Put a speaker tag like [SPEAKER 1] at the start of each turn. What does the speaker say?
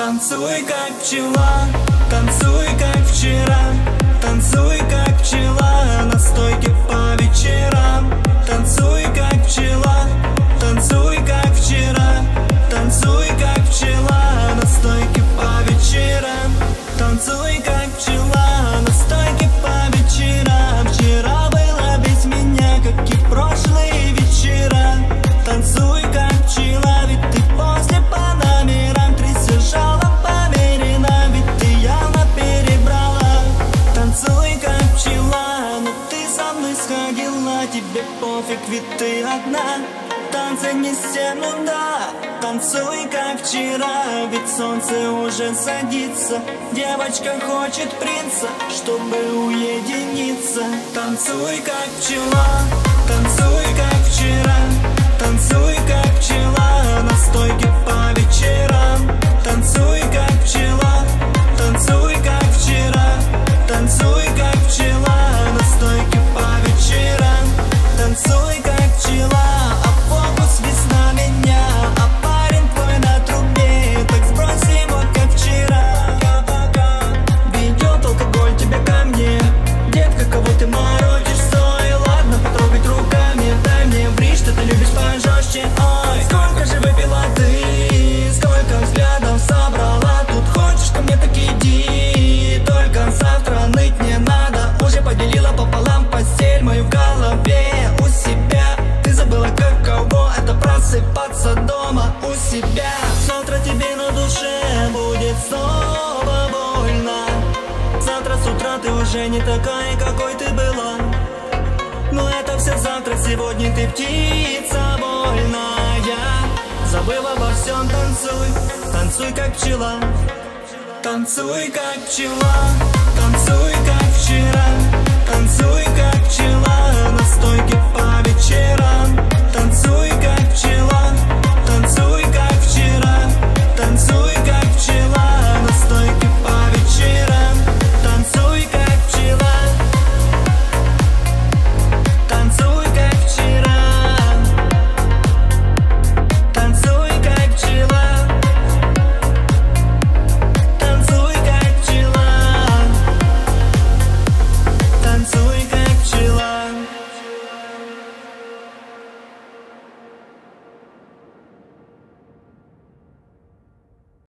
[SPEAKER 1] Танцуй, как пчела, танцуй, как вчера. Танцуй, как пчела, на стойке Тебе пофиг, ведь ты одна Танцы не стену, да. Танцуй, как вчера, ведь солнце уже садится. Девочка хочет принца, чтобы уединиться. Танцуй, как пчела, танцуй, как вчера. Танцуй, как пчела, себя. Завтра тебе на душе будет снова больно. Завтра с утра ты уже не такая, какой ты была. Но это все завтра, сегодня ты птица вольная. Забыв обо всем, танцуй, танцуй как пчела. Танцуй как пчела, танцуй как вчера